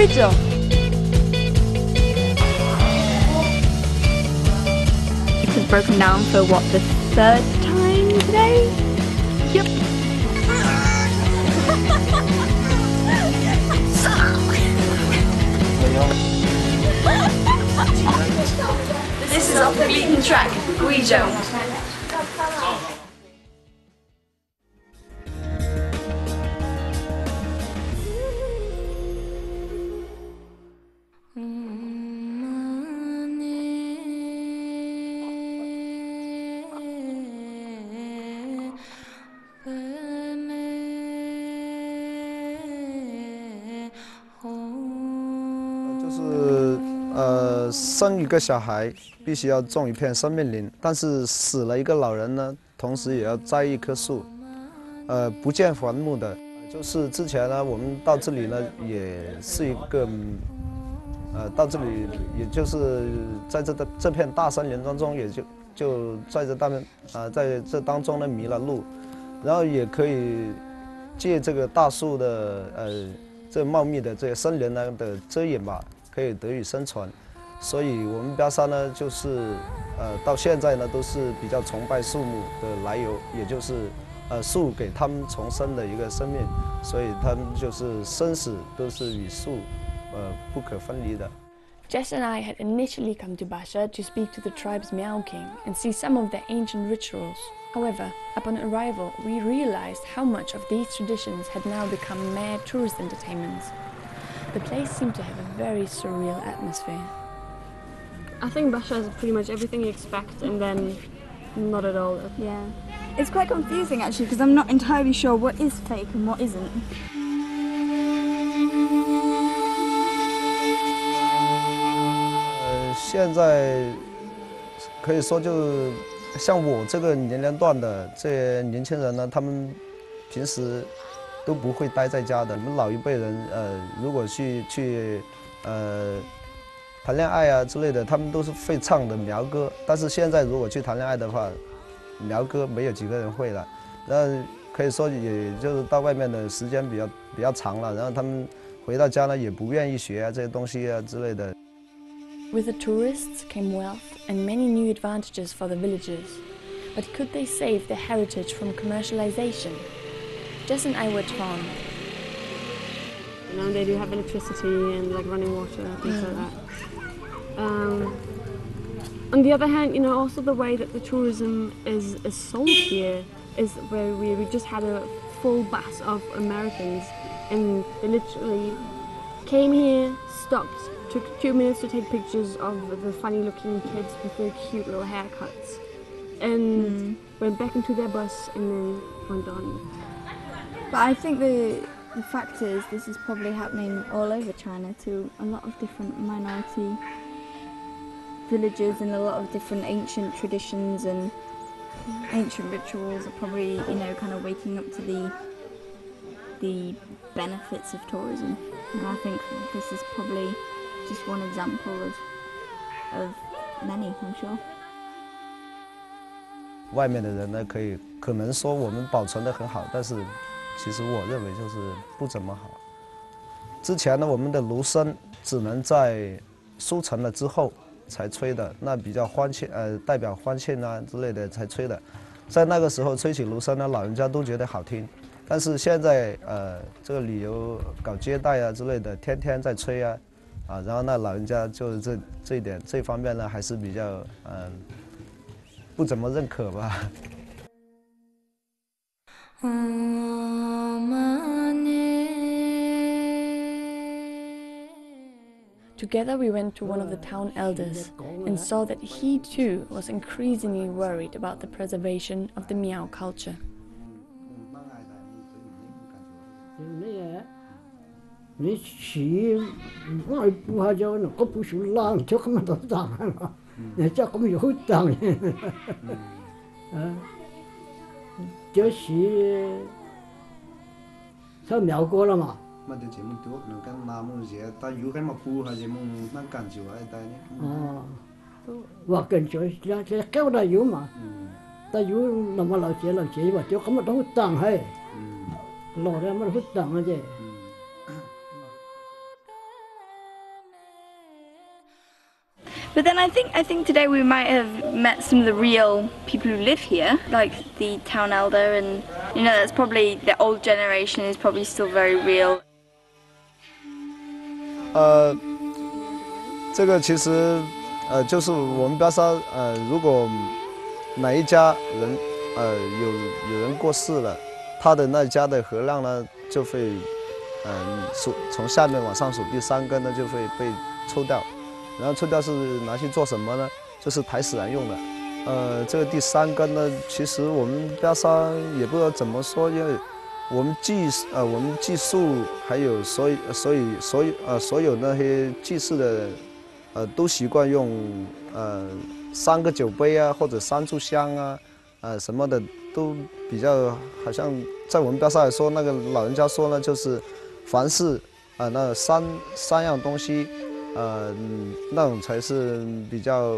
in Guido. It's broken down for what, the third time today? Yep. This is off the beaten track, Guido. 生一个小孩必须要种一片生命林，但是死了一个老人呢，同时也要栽一棵树，呃，不见坟墓的。就是之前呢，我们到这里呢，也是一个，呃，到这里也就是在这个这片大森林当中，也就就在这当啊，在这当中呢迷了路，然后也可以借这个大树的呃这茂密的这些森林呢的遮掩吧。可以得以生存，所以我们标山呢，就是呃到现在呢都是比较崇拜树木的来由，也就是呃树给他们重生的一个生命，所以他们就是生死都是与树呃不可分离的。Jess and I had initially come to Basha to speak to the tribe's Miao King and see some of their ancient rituals. However, upon arrival, we realized how much of these traditions had now become mere tourist entertainments. The place seemed to have a very surreal atmosphere. I think Basha is pretty much everything you expect and then not at all. Yeah. It's quite confusing actually because I'm not entirely sure what is fake and what isn't. 呃，现在可以说就像我这个年龄段的这些年轻人呢，他们平时都不会待在家的。我们老一辈人，呃，如果去去，呃， 谈恋爱啊之类的，他们都是会唱的苗歌。但是现在如果去谈恋爱的话，苗歌没有几个人会了。那可以说，也就是到外面的时间比较比较长了，然后他们回到家呢，也不愿意学啊这些东西啊之类的。With the tourists came wealth and many new advantages for the villagers. But could they save their heritage from commercialization? Jess and I were torn. You know, they do have electricity and like running water and things like that. Um, on the other hand, you know, also the way that the tourism is, is sold here is where we, we just had a full bus of Americans and they literally came here, stopped, took two minutes to take pictures of the funny looking kids with their cute little haircuts and went back into their bus and then went on. But I think the the fact is this is probably happening all over China to a lot of different minority villages and a lot of different ancient traditions and ancient rituals are probably you know kind of waking up to the the benefits of tourism and I think this is probably just one example of of many I'm sure 外面的人呢，可以可能说我们保存的很好，但是 其实我认为就是不怎么好。之前呢，我们的芦笙只能在收成了之后才吹的，那比较欢庆，呃，代表欢庆啊之类的才吹的。在那个时候吹起芦笙呢，老人家都觉得好听。但是现在，呃，这个旅游搞接待啊之类的，天天在吹啊，啊，然后那老人家就是这这一点这方面呢，还是比较嗯。不怎么认可吧。嗯 Together we went to one of the town elders and saw that he too was increasingly worried about the preservation of the Miao culture. mà từ chế mông tuốc nó cái mà muốn gì ta yêu cái mà phù hay gì muốn năng cản chịu ai ta nhé. Ờ. Và cần chỗ ra cái kéo ra yêu mà. Ừ. Ta yêu nó mà lão chế lão chế và chỗ không mà đóng tàng hay. Ừ. Lò ra mà hút tàng hay gì ừ. But then I think I think today we might have met some of the real people who live here, like the town elder, and you know that's probably the old generation is probably still very real. 呃，这个其实呃就是我们标沙呃，如果哪一家人呃有有人过世了，他的那家的河浪呢就会嗯数从下面往上数第三根呢就会被抽掉，然后抽掉是拿去做什么呢？就是抬死人用的。呃，这个第三根呢，其实我们标沙也不知道怎么说，因为。我们祭呃，我们祭祀还有所以所以所有呃所有那些祭祀的，呃都习惯用呃三个酒杯啊，或者三炷香啊，呃什么的都比较好像在我们标上来说，那个老人家说呢，就是凡事啊那三三样东西，呃那种才是比较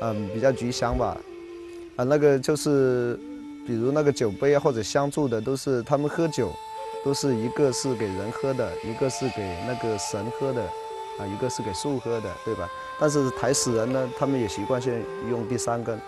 嗯比较吉祥吧，啊那个就是。比如那个酒杯啊，或者香柱的，都是他们喝酒，都是一个是给人喝的，一个是给那个神喝的，啊，一个是给树喝的，对吧？但是抬死人呢，他们也习惯性用第三根。